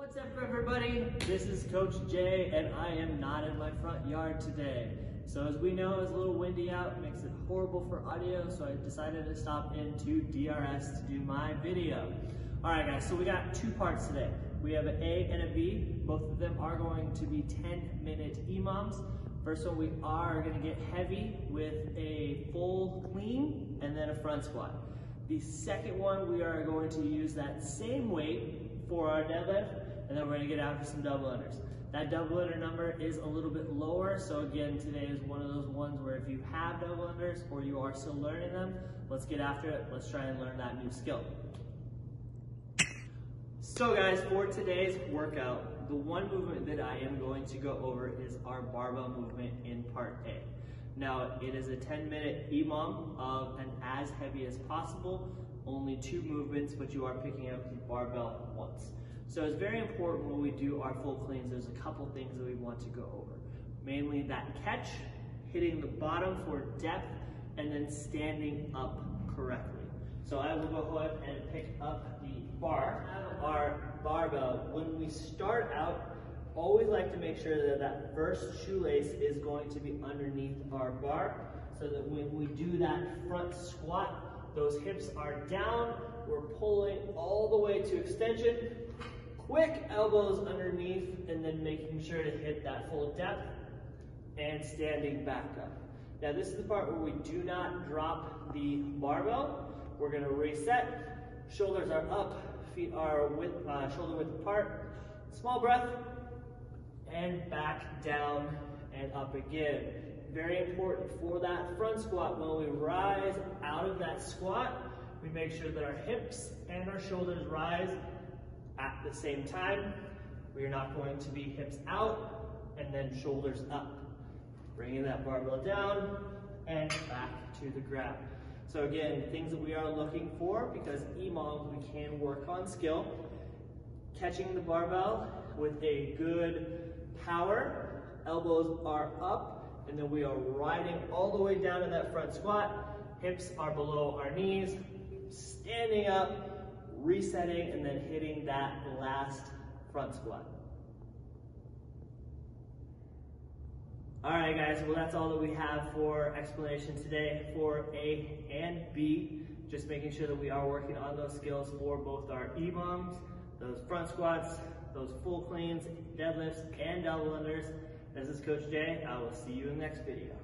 What's up everybody? This is Coach Jay and I am not in my front yard today. So as we know, it's a little windy out, makes it horrible for audio, so I decided to stop into DRS to do my video. All right guys, so we got two parts today. We have an A and a B. Both of them are going to be 10 minute EMOMs. First one, we are gonna get heavy with a full clean and then a front squat. The second one, we are going to use that same weight for our deadlift, and then we're gonna get after some double unders. That double under number is a little bit lower, so again, today is one of those ones where if you have double unders or you are still learning them, let's get after it. Let's try and learn that new skill. So guys, for today's workout, the one movement that I am going to go over is our barbell movement in part A. Now, it is a 10 minute EMOM of an as heavy as possible, only two movements, but you are picking up the barbell once. So it's very important when we do our full cleans, there's a couple things that we want to go over. Mainly that catch, hitting the bottom for depth, and then standing up correctly. So I will go ahead and pick up the bar, our barbell. When we start out, always like to make sure that that first shoelace is going to be underneath our bar so that when we do that front squat, those hips are down, we're pulling all the way to extension, quick elbows underneath, and then making sure to hit that full depth and standing back up. Now this is the part where we do not drop the barbell. We're gonna reset, shoulders are up, feet are width, uh, shoulder width apart. Small breath, and back down and up again. Very important for that front squat, when we rise out of that squat, we make sure that our hips and our shoulders rise at the same time. We are not going to be hips out and then shoulders up. Bringing that barbell down and back to the ground. So again, things that we are looking for because EMOMs, we can work on skill. Catching the barbell with a good power, elbows are up, and then we are riding all the way down to that front squat. Hips are below our knees, standing up, resetting, and then hitting that last front squat. All right, guys, well, that's all that we have for explanation today for A and B. Just making sure that we are working on those skills for both our EMOMs, those front squats, those full cleans, deadlifts, and double unders. This is Coach Jay. I will see you in the next video.